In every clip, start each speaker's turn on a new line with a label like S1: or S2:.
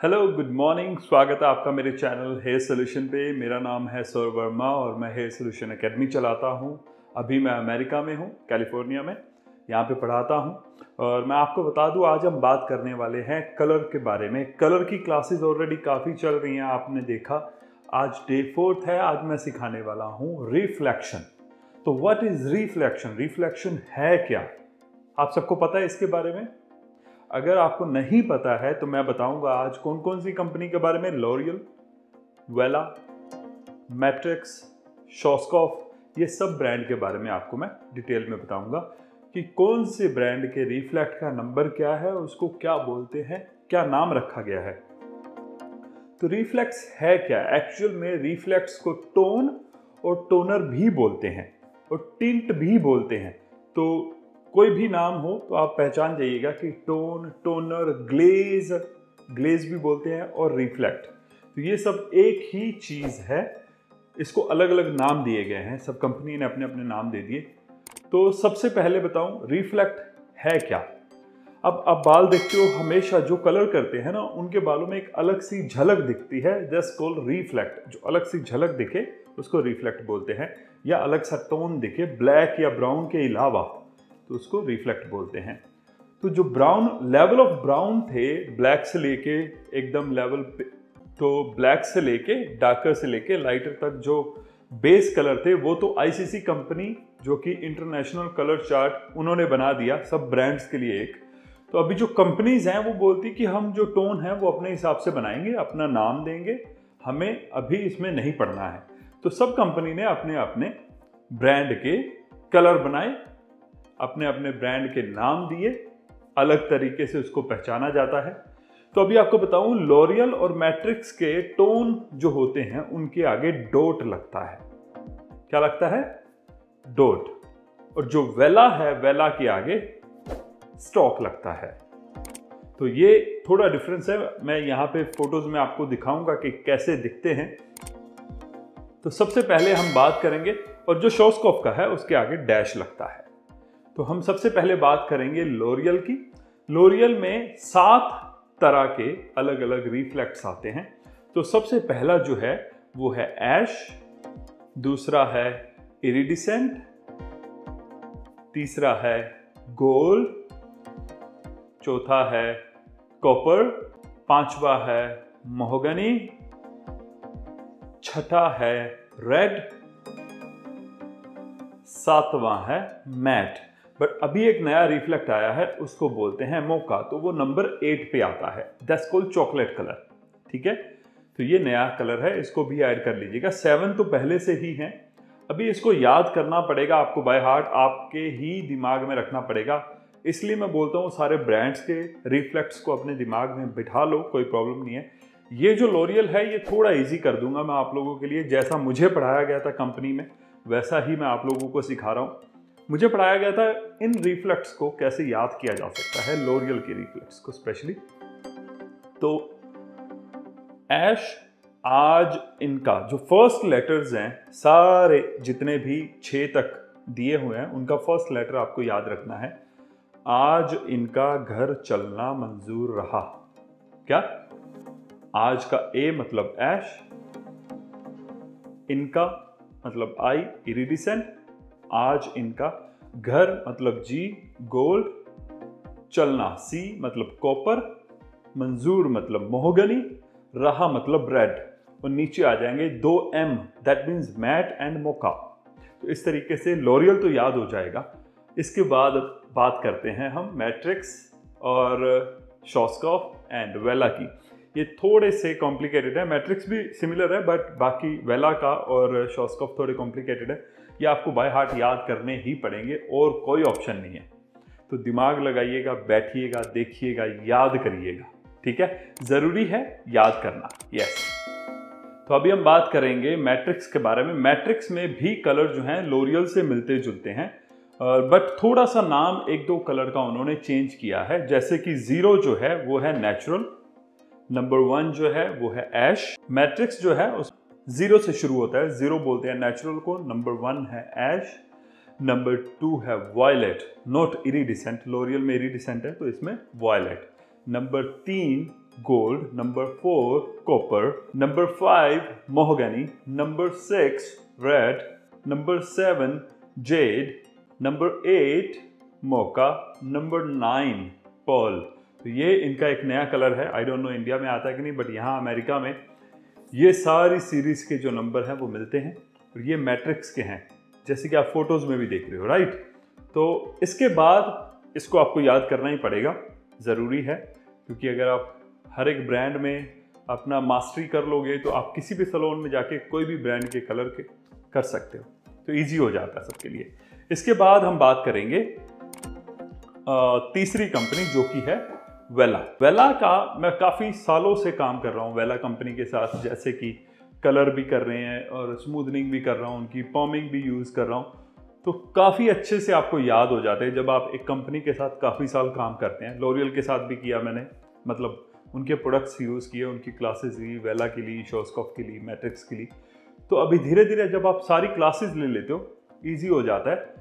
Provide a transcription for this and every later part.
S1: Hello good morning स्वागत है आपका मेरे चैनल हेयर सोल्यूशन पे। मेरा नाम है सौर वर्मा और मैं हेयर सोल्यूशन एकेडमी चलाता हूँ। अभी मैं अमेरिका में हूँ कैलिफ़ोर्निया में। यहाँ पे पढ़ाता हूँ। और मैं आपको बता दूँ, आज हम बात करने वाले हैं कलर के बारे में। कलर की क्लासेस ऑलरेडी काफ़ी चल रही हैं, आपने देखा। आज डे फोर्थ है, आज मैं सिखाने वाला हूँ रिफ्लेक्शन तो व्हाट इज़ रिफ्लेक्शन रिफ्लेक्शन है क्या? आप सबको पता है इसके बारे में? अगर आपको नहीं पता है तो मैं बताऊँगा आज कौन कौन सी कंपनी के बारे में। लॉरियल वेला मैट्रिक्स शॉस्कॉफ ये सब ब्रांड के बारे में आपको मैं डिटेल में बताऊँगा कि कौन से ब्रांड के रिफ्लेक्ट का नंबर क्या है, उसको क्या बोलते हैं, क्या नाम रखा गया है। तो रिफ्लेक्स है क्या? एक्चुअल में रिफ्लेक्स को टोन और टोनर भी बोलते हैं और टिंट भी बोलते हैं। तो कोई भी नाम हो तो आप पहचान जाइएगा कि टोन, टोनर, ग्लेज ग्लेज भी बोलते हैं और रिफ्लेक्ट। तो ये सब एक ही चीज़ है। इसको अलग अलग नाम दिए गए हैं। सब कंपनी ने अपने अपने नाम दे दिए। तो सबसे पहले बताऊँ, रिफ्लेक्ट है क्या? अब आप बाल देखते हो, हमेशा जो कलर करते हैं ना, उनके बालों में एक अलग सी झलक दिखती है, जस्ट कॉल रिफ्लेक्ट। जो अलग सी झलक दिखे, उसको रिफ्लेक्ट बोलते हैं। या अलग सा टोन दिखे, ब्लैक या ब्राउन के अलावा। तो उसको रिफ्लेक्ट बोलते हैं। तो जो ब्राउन लेवल ऑफ़ ब्राउन थे ब्लैक से लेके एकदम लेवल पे तो ब्लैक से लेके डार्कर से लेके लाइटर तक जो बेस कलर थे, वो तो आईसीसी कंपनी जो कि इंटरनेशनल कलर चार्ट उन्होंने बना दिया, सब ब्रांड्स के लिए एक। तो अभी जो कंपनीज़ हैं, वो बोलती कि हम जो टोन है, वो अपने हिसाब से बनाएँगे, अपना नाम देंगे, हमें अभी इसमें नहीं पढ़ना है। तो सब कंपनी ने अपने अपने ब्रांड के कलर बनाए अपने अपने ब्रांड के नाम दिए, अलग तरीके से उसको पहचाना जाता है। तो अभी आपको बताऊँ लॉरियल और मैट्रिक्स के टोन जो होते हैं, उनके आगे डोट लगता है। क्या लगता है? डोट और जो वेला है वेला के आगे स्टॉक लगता है। तो ये थोड़ा डिफरेंस है। मैं यहाँ पे फ़ोटोज़ में आपको दिखाऊँगा कि कैसे दिखते हैं। तो सबसे पहले हम बात करेंगे, और जो शोस्कॉफ का है, उसके आगे डैश लगता है। तो हम सबसे पहले बात करेंगे लोरियल की। लोरियल में सात तरह के अलग अलग रिफ्लेक्ट्स आते हैं। तो सबसे पहला जो है, वो है एश दूसरा है इरिडिसेंट तीसरा है गोल्ड चौथा है कॉपर पांचवा है मोहगनी छठा है रेड सातवां है मैट बट अभी एक नया रिफ्लेक्ट आया है, उसको बोलते हैं मोका। तो वो नंबर एट पे आता है। दस कोल चॉकलेट कलर ठीक है? तो ये नया कलर है, इसको भी ऐड कर लीजिएगा। सेवन तो पहले से ही है। अभी इसको याद करना पड़ेगा आपको बाय हार्ट आपके ही दिमाग में रखना पड़ेगा। इसलिए मैं बोलता हूँ, सारे ब्रांड्स के रिफ्लेक्ट्स को अपने दिमाग में बिठा लो, कोई प्रॉब्लम नहीं है। ये जो लोरियल है, ये थोड़ा इजी कर दूँगा मैं आप लोगों के लिए। जैसा मुझे पढ़ाया गया था कंपनी में, वैसा ही मैं आप लोगों को सिखा रहा हूँ। मुझे पढ़ाया गया था इन रिफ्लेक्ट्स को कैसे याद किया जा सकता है लोरियल के रिफ्लेक्ट्स को स्पेशली तो एश आज इनका जो फ़र्स्ट लेटर्स हैं, सारे जितने भी छः तक दिए हुए हैं, उनका फ़र्स्ट लेटर आपको याद रखना है। आज इनका घर चलना मंजूर रहा। क्या? आज का ए मतलब ऐश, इनका मतलब आई इरिडिसेंट आज इनका घर मतलब जी गोल्ड चलना, सी मतलब कॉपर, मंजूर मतलब मोहगनी, रहा मतलब ब्रेड। और नीचे आ जाएँगे दो M that means matte and mocha. तो इस तरीके से लॉरियल तो याद हो जाएगा। इसके बाद बात करते हैं हम मैट्रिक्स और शॉस्कॉफ एंड वेला की। ये थोड़े से कॉम्प्लिकेटेड है। मैट्रिक्स भी सिमिलर है बट बाकी वेला का और शॉस्कॉफ थोड़े कॉम्प्लिकेटेड है। ये आपको बाय हार्ट याद करने ही पड़ेंगे और कोई ऑप्शन नहीं है। तो दिमाग लगाइएगा, बैठिएगा, देखिएगा, याद करिएगा, ठीक है? ज़रूरी है याद करना यस तो अभी हम बात करेंगे मैट्रिक्स के बारे में। मैट्रिक्स में भी कलर जो हैं, लोरियल से मिलते जुलते हैं बट थोड़ा सा नाम, एक दो कलर का उन्होंने चेंज किया है। जैसे कि ज़ीरो जो है, वो है नेचुरल, नंबर वन जो है, वो है ऐश। मैट्रिक्स जो है, उस ज़ीरो से शुरू होता है ज़ीरो बोलते हैं नेचुरल को नंबर वन है एश नंबर टू है वायलेट नॉट इरीडिसेंट लोरियल में इरीडिसेंट है तो इसमें वायलेट नंबर तीन gold. नंबर four, copper. Number five, mahogany. Number six, red. Number seven, jade. Number eight, mocha. Number nine, pearl. तो ये इनका एक नया कलर है आई डोंट नो इंडिया में आता है कि नहीं बट यहाँ अमेरिका में ये सारी सीरीज़ के जो नंबर हैं वो मिलते हैं और ये मैट्रिक्स के हैं, जैसे कि आप फ़ोटोज़ में भी देख रहे हो राइट तो इसके बाद इसको आपको याद करना ही पड़ेगा, ज़रूरी है, क्योंकि अगर आप हर एक ब्रांड में अपना मास्टरी कर लोगे तो आप किसी भी सलोन में जाके कोई भी ब्रांड के कलर के कर सकते हो। तो ईजी हो जाता है सबके लिए। इसके बाद हम बात करेंगे तीसरी कंपनी जो कि है वेला वेला का मैं काफ़ी सालों से काम कर रहा हूँ वेला कंपनी के साथ, जैसे कि कलर भी कर रहे हैं और स्मूदनिंग भी कर रहा हूँ, उनकी पॉमिंग भी यूज़ कर रहा हूँ। तो काफ़ी अच्छे से आपको याद हो जाते हैं जब आप एक कंपनी के साथ काफ़ी साल काम करते हैं। लोरियल के साथ भी किया मैंने मतलब उनके प्रोडक्ट्स यूज़ किए, उनकी क्लासेस ली वेला के लिए शोस्कॉफ के लिए मैट्रिक्स के लिए। तो अभी धीरे धीरे जब आप सारी क्लासेस ले लेते हो ईजी हो जाता है।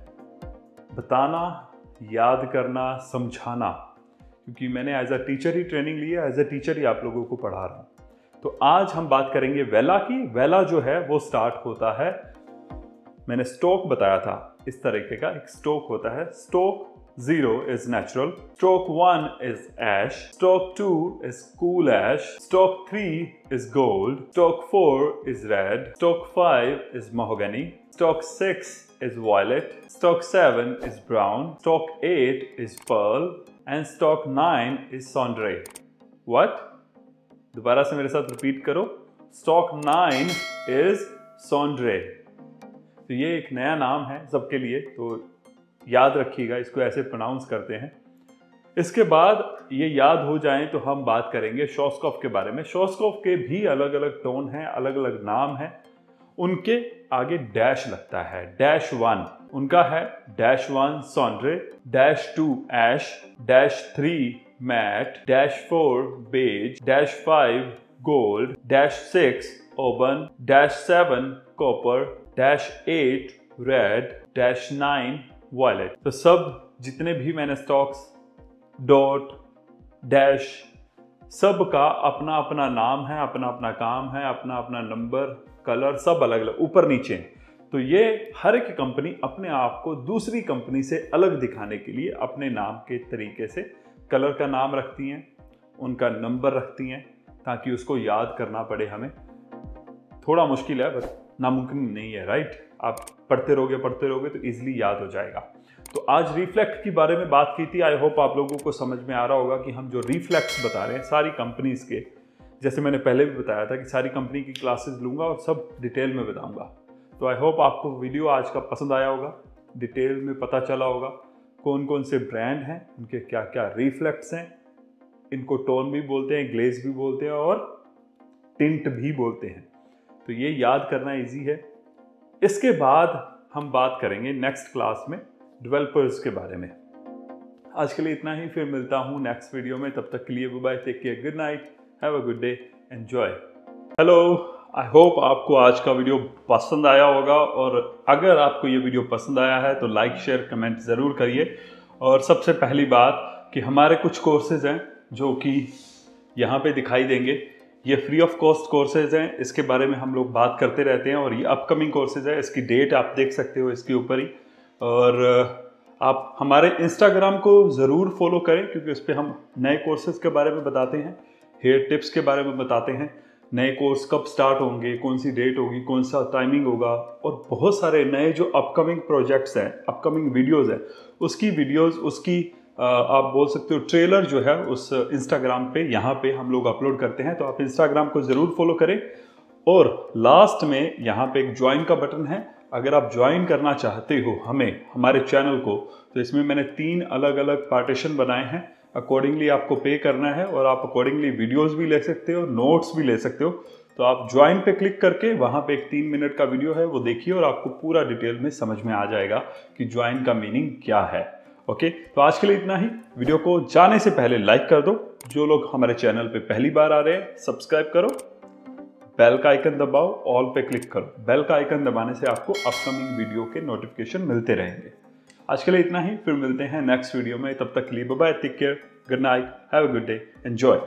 S1: बताना, याद करना, समझाना। क्योंकि मैंने एज अ टीचर ही ट्रेनिंग ली है एज अ टीचर ही आप लोगों को पढ़ा रहा हूँ। तो आज हम बात करेंगे वेला की। वेला जो है वो स्टार्ट होता है मैंने स्टोक बताया था इस तरीके का एक स्टोक होता है। Stock zero is natural stock one is ash stock two is cool ash stock three is gold stock four is red stock five is mahogany stock six is violet, stock 7 is brown, stock 8 is pearl, and stock nine is sandre what दोबारा से मेरे साथ repeat करो. Stock nine is सॉन्ड्रे तो ये एक नया नाम है सबके लिए तो याद रखिएगा, इसको ऐसे प्रोनाउंस करते हैं. इसके बाद ये याद हो जाए तो हम बात करेंगे शॉस्कॉफ के बारे में. शॉस्कॉफ के भी अलग अलग टोन हैं अलग अलग नाम हैं. उनके आगे डैश लगता है डैश वन उनका है dash one sandre, dash two ash dash three matte, dash four beige, dash five gold, dash six auburn dash seven copper, dash eight red, dash nine violet. तो सब जितने भी मैंने स्टॉक्स, डॉट, डैश, सब का अपना अपना नाम है अपना अपना काम है अपना अपना नंबर, कलर सब अलग अलग ऊपर नीचे। तो ये हर एक कंपनी अपने आप को दूसरी कंपनी से अलग दिखाने के लिए अपने नाम के तरीके से कलर का नाम रखती हैं, उनका नंबर रखती हैं, ताकि उसको याद करना पड़े हमें। थोड़ा मुश्किल है बस नामुमकिन नहीं है राइट आप पढ़ते रहोगे पढ़ते रहोगे तो इजीली याद हो जाएगा। तो आज रिफ्लेक्ट के बारे में बात की थी। आई होप आप लोगों को समझ में आ रहा होगा कि हम जो रिफ्लेक्ट्स बता रहे हैं, सारी कंपनीज़ के, जैसे मैंने पहले भी बताया था कि सारी कंपनी की क्लासेस लूँगा और सब डिटेल में बताऊँगा। तो आई होप आपको वीडियो आज का पसंद आया होगा। डिटेल में पता चला होगा कौन कौन से ब्रांड हैं, उनके क्या क्या रिफ्लेक्ट्स हैं। इनको टोन भी बोलते हैं ग्लेज भी बोलते हैं और टिंट भी बोलते हैं। तो ये याद करना इजी है। इसके बाद हम बात करेंगे नेक्स्ट क्लास में डेवलपर्स के बारे में। आज के लिए इतना ही, फिर मिलता हूँ नेक्स्ट वीडियो में। तब तक के लिए bye take care good night have a good day enjoy hello I hope आपको आज का वीडियो पसंद आया होगा और अगर आपको ये वीडियो पसंद आया है तो लाइक शेयर कमेंट ज़रूर करिए। और सबसे पहली बात कि हमारे कुछ कोर्सेज हैं जो कि यहाँ पे दिखाई देंगे। ये फ्री ऑफ़ कॉस्ट कोर्सेज हैं। इसके बारे में हम लोग बात करते रहते हैं और ये अपकमिंग कोर्सेज है। इसकी डेट आप देख सकते हो इसके ऊपर ही। और आप हमारे इंस्टाग्राम को ज़रूर फॉलो करें क्योंकि उस पर हम नए कोर्सेज के बारे में बताते हैं हेयर टिप्स के बारे में बताते हैं। नए कोर्स कब स्टार्ट होंगे, कौन सी डेट होगी, कौन सा टाइमिंग होगा, और बहुत सारे नए जो अपकमिंग प्रोजेक्ट्स हैं अपकमिंग वीडियोस हैं, उसकी वीडियोस उसकी आप बोल सकते हो ट्रेलर जो है, उस इंस्टाग्राम पे, यहाँ पे हम लोग अपलोड करते हैं तो आप इंस्टाग्राम को ज़रूर फॉलो करें। और लास्ट में यहाँ पे एक ज्वाइन का बटन है, अगर आप ज्वाइन करना चाहते हो हमें, हमारे चैनल को तो इसमें मैंने तीन अलग अलग पार्टीशन बनाए हैं। अकॉर्डिंगली आपको पे करना है और आप अकॉर्डिंगली वीडियोस भी ले सकते हो नोट्स भी ले सकते हो। तो आप ज्वाइन पे क्लिक करके वहाँ पे एक तीन मिनट का वीडियो है, वो देखिए और आपको पूरा डिटेल में समझ में आ जाएगा कि ज्वाइन का मीनिंग क्या है। ओके तो आज के लिए इतना ही। वीडियो को जाने से पहले लाइक कर दो। जो लोग हमारे चैनल पे पहली बार आ रहे हैं सब्सक्राइब करो। बेल का आइकन दबाओ ऑल पे क्लिक करो। बेल का आइकन दबाने से आपको अपकमिंग वीडियो के नोटिफिकेशन मिलते रहेंगे। आज के लिए इतना ही, फिर मिलते हैं नेक्स्ट वीडियो में। तब तक के लिए bye take care good night have a good day enjoy